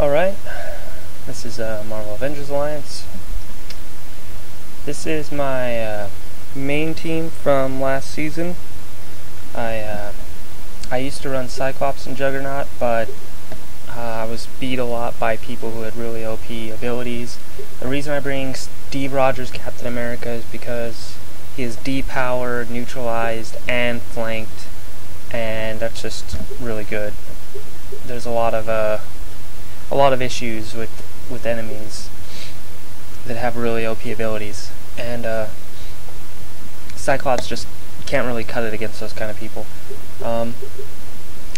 Alright, this is uh, Marvel Avengers Alliance. This is my uh, main team from last season. I uh, I used to run Cyclops and Juggernaut, but uh, I was beat a lot by people who had really OP abilities. The reason I bring Steve Rogers Captain America is because he is depowered, neutralized, and flanked, and that's just really good. There's a lot of uh, a lot of issues with with enemies that have really OP abilities, and uh, Cyclops just can't really cut it against those kind of people. Um,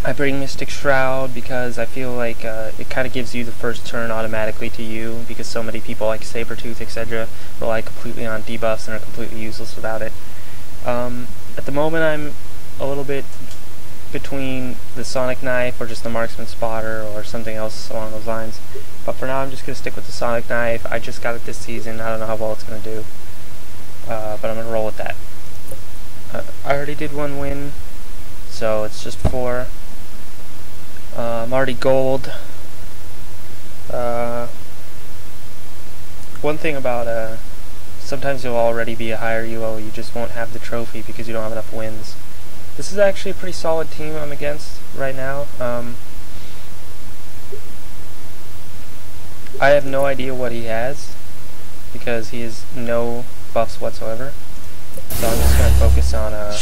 I bring Mystic Shroud because I feel like uh, it kind of gives you the first turn automatically to you because so many people like Sabretooth, etc. rely completely on debuffs and are completely useless without it. Um, at the moment I'm a little bit between the Sonic Knife or just the Marksman Spotter or something else along those lines. But for now I'm just going to stick with the Sonic Knife. I just got it this season. I don't know how well it's going to do. Uh, but I'm going to roll with that. Uh, I already did one win, so it's just four. Uh, I'm already gold. Uh, one thing about uh, sometimes you'll already be a higher UO, you just won't have the trophy because you don't have enough wins. This is actually a pretty solid team I'm against right now. Um, I have no idea what he has because he has no buffs whatsoever. So I'm just going to focus on uh,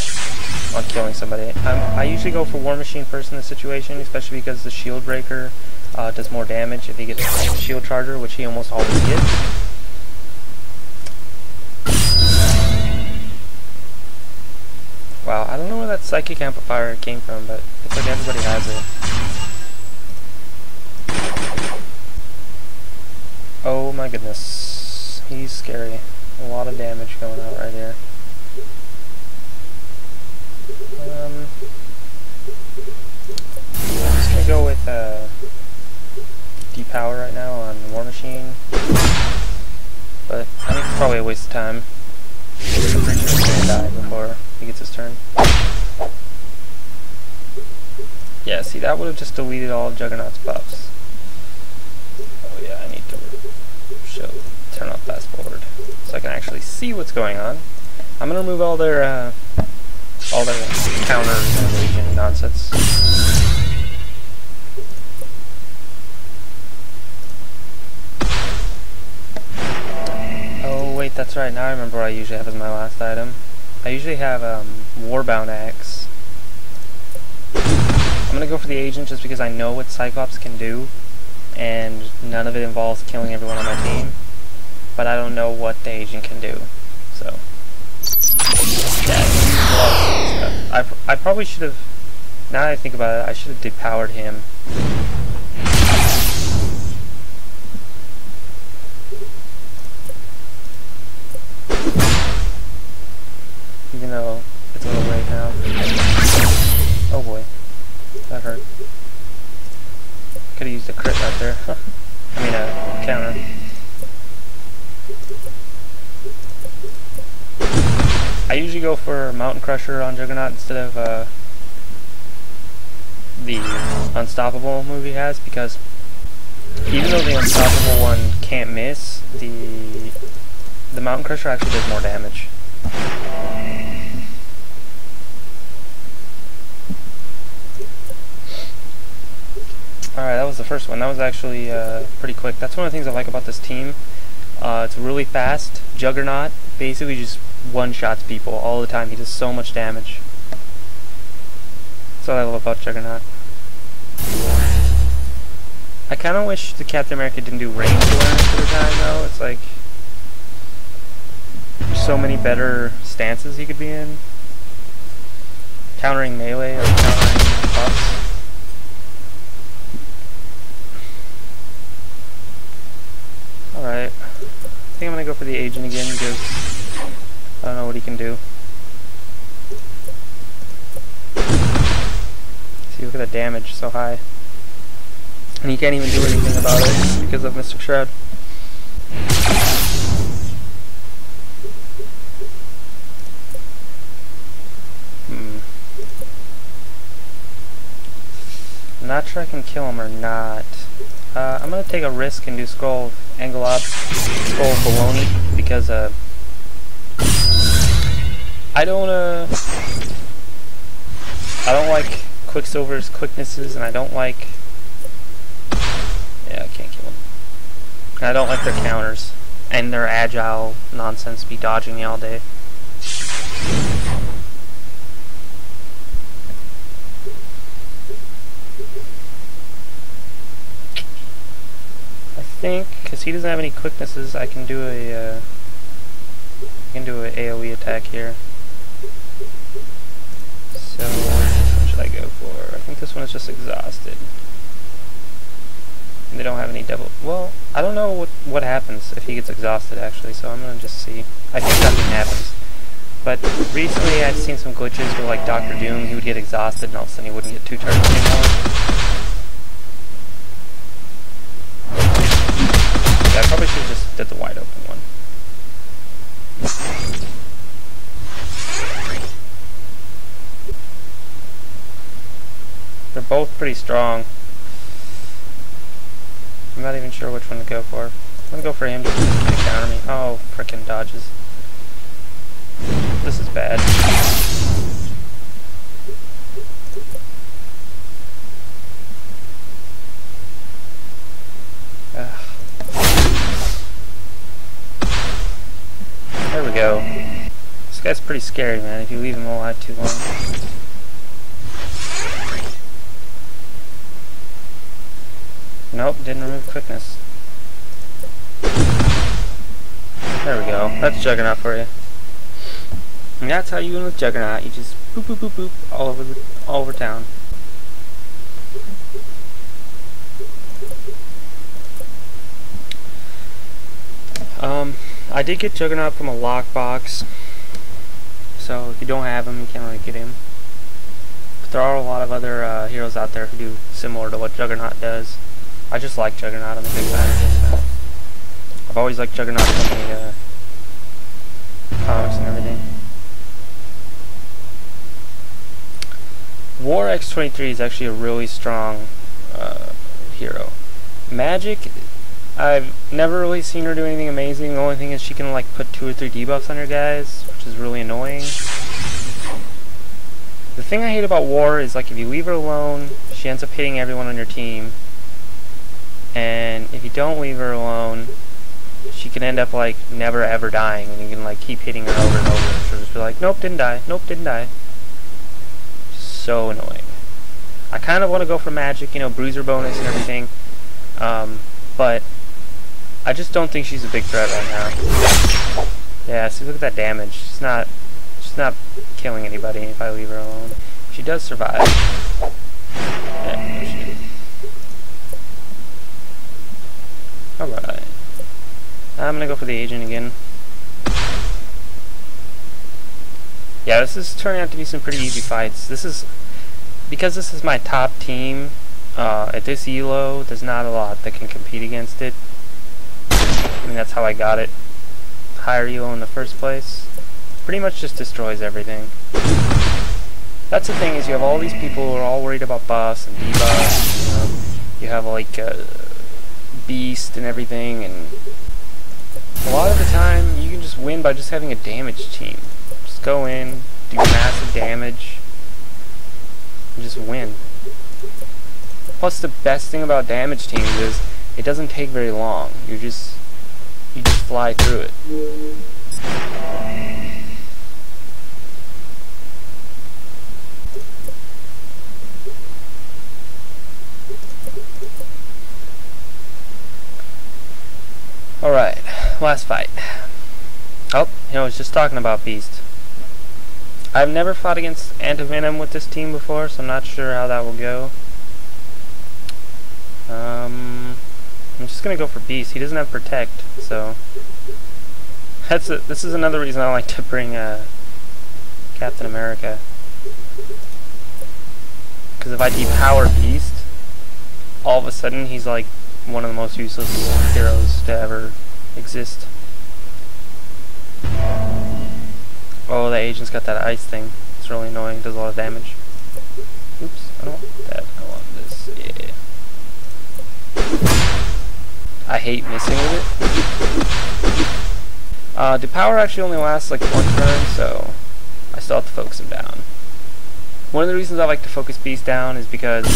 on killing somebody. I'm, i usually go for War Machine first in this situation, especially because the Shield Breaker uh, does more damage if he gets Shield Charger, which he almost always gets. I don't know where that psychic amplifier came from, but it's like everybody has it. Oh my goodness. He's scary. A lot of damage going out right here. Um, I'm just gonna go with uh, depower right now on War Machine. But I think it's probably a waste of time. I'm pretty sure he's gonna die before he gets his turn. Yeah, see, that would have just deleted all of Juggernaut's buffs. Oh yeah, I need to show, turn off fast forward, so I can actually see what's going on. I'm gonna remove all their, uh, all their counters and legion nonsense. Oh wait, that's right, now I remember what I usually have as my last item. I usually have um, Warbound Axe. I'm gonna go for the agent just because I know what Cyclops can do, and none of it involves killing everyone on my team. But I don't know what the agent can do, so I I probably should have. Now that I think about it, I should have depowered him. Crusher on Juggernaut instead of uh, the Unstoppable movie has because even though the Unstoppable one can't miss, the the Mountain Crusher actually does more damage. Alright, that was the first one. That was actually uh, pretty quick. That's one of the things I like about this team. Uh, it's really fast. Juggernaut basically just one-shots people all the time. He does so much damage. That's what I love about Juggernaut. I kind of wish the Captain America didn't do range for the time, though. It's like so many better stances he could be in. Countering melee or countering buffs. Alright. I think I'm gonna go for the agent again because I don't know what he can do. See, look at the damage, so high. And he can't even do anything about it because of Mystic Shroud. Hmm. Not sure I can kill him or not. Uh, I'm gonna take a risk and do Scroll of Angelob, Scroll Baloney, because uh, I don't uh, I don't like Quicksilver's quicknesses, and I don't like yeah, I can't kill him. And I don't like their counters and their agile nonsense. Be dodging me all day. Think, because he doesn't have any quicknesses, I can do a, uh, I can do an AoE attack here. So, what should I go for? I think this one is just exhausted. And they don't have any double, well, I don't know what, what happens if he gets exhausted actually, so I'm gonna just see. I think nothing happens. But recently I've seen some glitches where like Doctor Doom, he would get exhausted and all of a sudden he wouldn't get two turns anymore. Yeah, I did the wide open one. They're both pretty strong. I'm not even sure which one to go for. I'm gonna go for him to counter me. Oh, frickin' dodges. This is bad. Go. This guy's pretty scary, man, if you leave him alive too long. Nope, didn't remove quickness. There we go. That's Juggernaut for you. And that's how you win with Juggernaut. You just boop boop boop boop all over the all over town. Um I did get Juggernaut from a lockbox, so if you don't have him, you can't really get him. But there are a lot of other uh, heroes out there who do similar to what Juggernaut does. I just like Juggernaut, I'm a big fan. Uh, I've always liked Juggernaut from the uh, comics and everything. War X-23 is actually a really strong uh, hero. Magik I've never really seen her do anything amazing. The only thing is she can like put two or three debuffs on her guys, which is really annoying. The thing I hate about War is like if you leave her alone, she ends up hitting everyone on your team. And if you don't leave her alone, she can end up like never ever dying and you can like keep hitting her over and over and she'll just be like, Nope, didn't die, nope, didn't die. So annoying. I kind of want to go for Magik, you know, bruiser bonus and everything. Um, but I just don't think she's a big threat right now. Yeah, see, look at that damage. She's not, she's not killing anybody if I leave her alone. She does survive. Yeah, Alright. I'm gonna go for the agent again. Yeah, this is turning out to be some pretty easy fights. This is, because this is my top team, uh, at this elo, there's not a lot that can compete against it. That's how I got it. Higher elo in the first place. Pretty much just destroys everything. That's the thing is you have all these people who are all worried about boss and debuffs. You, know? you have like uh, beast and everything, and a lot of the time you can just win by just having a damage team. Just go in, do massive damage, and just win. Plus the best thing about damage teams is it doesn't take very long. You're just you just fly through it. Alright, last fight. Oh, you know, I was just talking about Beast. I've never fought against Antivenom with this team before, so I'm not sure how that will go. Um, I'm just gonna go for Beast. He doesn't have Protect, so that's a, this is another reason I like to bring uh, Captain America. Because if I depower Beast, all of a sudden he's like one of the most useless heroes to ever exist. Oh, the agent's got that ice thing. It's really annoying. Does a lot of damage. Oops, I don't want that. I want this. Yeah. Hate missing with it. Uh, power actually only lasts like one turn, so I still have to focus him down. One of the reasons I like to focus Beast down is because,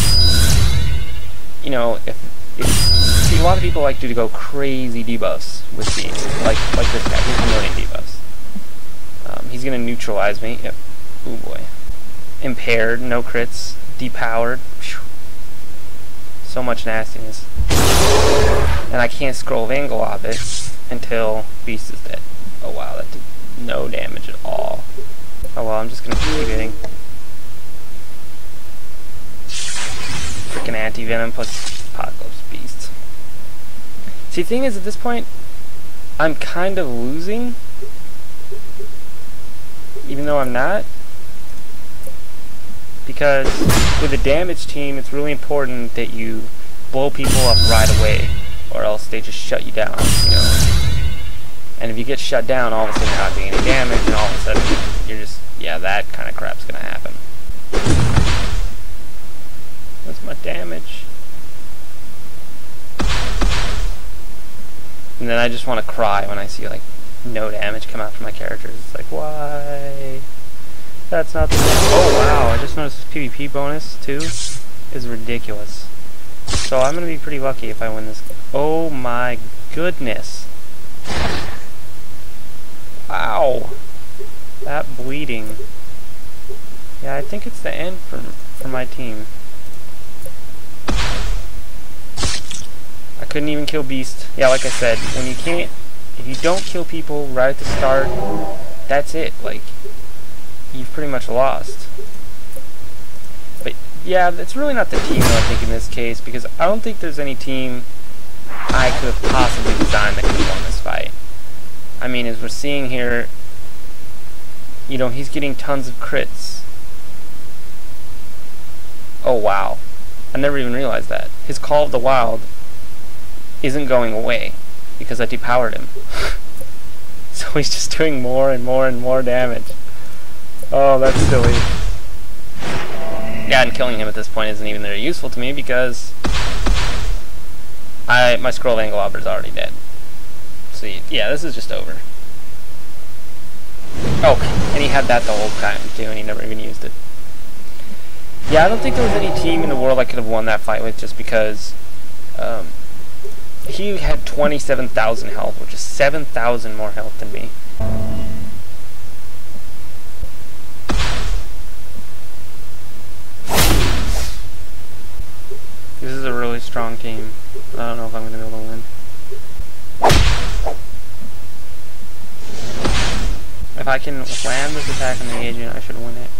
you know, if, if see, a lot of people like to go crazy debuffs with Beast, like like this guy, he's million debuffs. Um, he's gonna neutralize me. Yep. Oh boy. Impaired, no crits, depowered. Whew. So much nastiness. And I can't scroll Vangalob it until Beast is dead. Oh wow, that did no damage at all. Oh well, I'm just gonna keep hitting. Freaking anti-venom plus Apocalypse Beast. See, thing is, at this point, I'm kind of losing. Even though I'm not. Because with a damage team, it's really important that you blow people up right away. Or else they just shut you down, you know. And if you get shut down, all of a sudden you're not doing any damage, and all of a sudden you're just, yeah, that kind of crap's gonna happen. That's my damage. And then I just want to cry when I see, like, no damage come out from my characters. It's like, why? That's not the Oh, wow, I just noticed this PvP bonus, too, is ridiculous. So I'm to be pretty lucky if I win this. Oh my goodness. Wow. That bleeding. Yeah, I think it's the end for, for my team. I couldn't even kill Beast. Yeah, like I said, when you can't, if you don't kill people right at the start, that's it. Like, you've pretty much lost. But yeah, it's really not the team I think in this case, because I don't think there's any team I could have possibly designed that could have won this fight. I mean, as we're seeing here, you know, he's getting tons of crits. Oh, wow. I never even realized that. His Call of the Wild isn't going away because I depowered him. so he's just doing more and more and more damage. Oh, that's silly. Yeah, and killing him at this point isn't even very useful to me because I my scroll Vangalob is already dead. See, yeah, this is just over. Oh, and he had that the whole time too, and he never even used it. Yeah, I don't think there was any team in the world I could have won that fight with just because um, he had 27,000 health, which is 7,000 more health than me. This is a really strong team. I don't know if I'm going to be able to win. If I can land this attack on the agent, I should win it.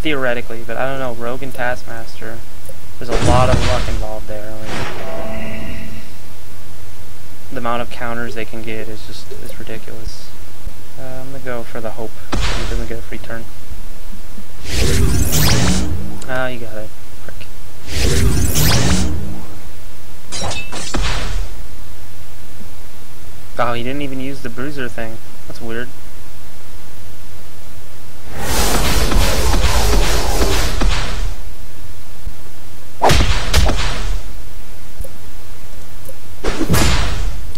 Theoretically, but I don't know. Rogue and Taskmaster. There's a lot of luck involved there. Like, the amount of counters they can get is just is ridiculous. Uh, I'm gonna go for the hope he doesn't get a free turn. Ah, you got it. Frick. Oh, he didn't even use the bruiser thing. That's weird.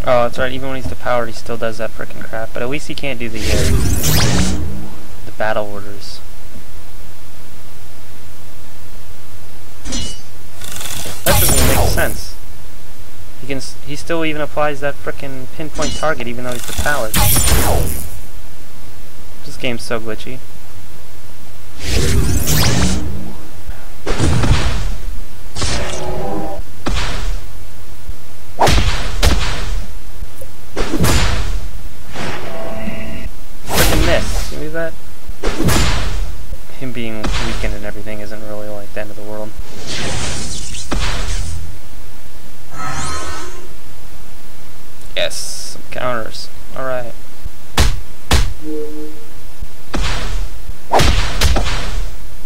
Oh, that's right, even when he's depowered, he still does that frickin' crap. But at least he can't do the, uh, the battle orders. That doesn't make sense. He can, he still even applies that frickin' pinpoint target even though he's depowered. This game's so glitchy. that? Him being weakened and everything isn't Yes, some counters. Alright.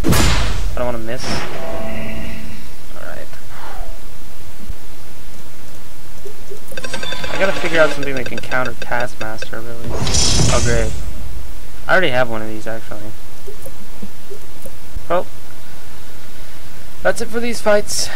I don't want to miss. Alright. I gotta figure out something that can counter Taskmaster, really. Oh, great. I already have one of these, actually. Well, that's it for these fights.